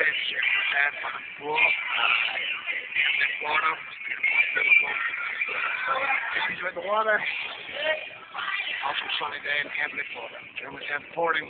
everybody. Share that in the pool. In the bottom. you enjoy the water. Also sunny day in Hampton, Florida. Germans have porting.